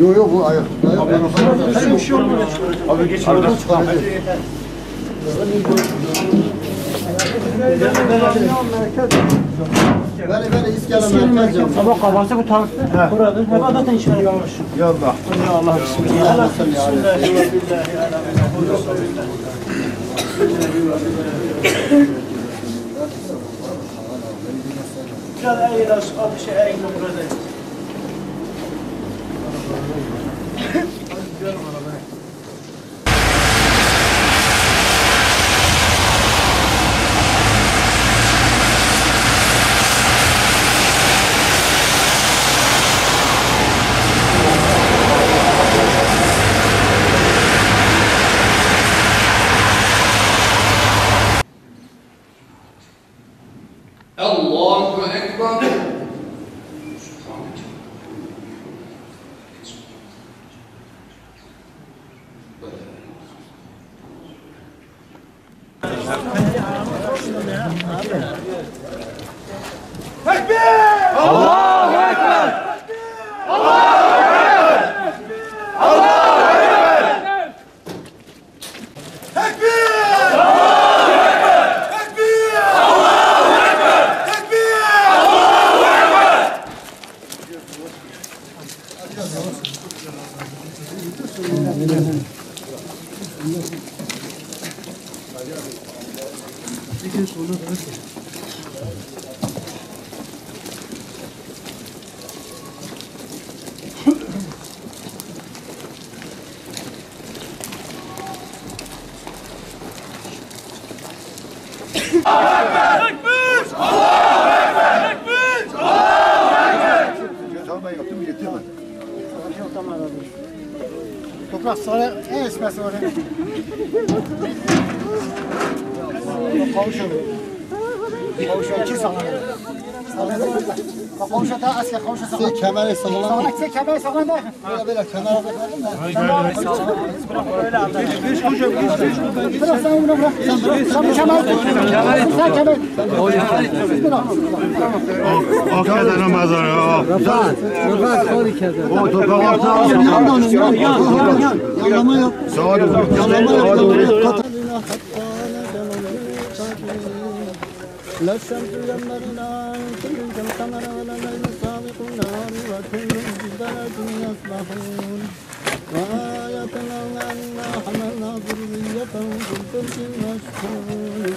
Yok yok bu ayak. Ayak bana Hiçbir şey olmadı. Abi geç çıkaracağız. Beni beni iskele merkez cam. Sabah kahvaltı bu tarafta. Burada. Hep zaten işler yanlış. Yallah. Ya Allah bismillah. Allah sen ya. Biraz eğil bir şey eğil burada. Tamam yaptım yetemem. Toprak sonra en esmesi oraya. Kavuşalım. Kavuşalım. İki sağlam. Kavuşa da asker kavuşa Size sağlam. kemeri sağlam. Sağlam size kemer sağlam da. Böyle böyle kenara خوشتا اصل خوشتا سه کمر سلام سه کمر سلام ده بلا بلا کمر پیش خوش پیش پیش بلا سلام بلا سلام کمر سه لا الشمس ينبغي تلك القمر ولا الليل سابق النهار وكل بدرج يصبحون وآية لهم أنا حملنا ذريتهم في الفلك المشحون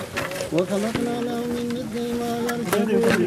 وخلقنا لهم من مثله ما يركبون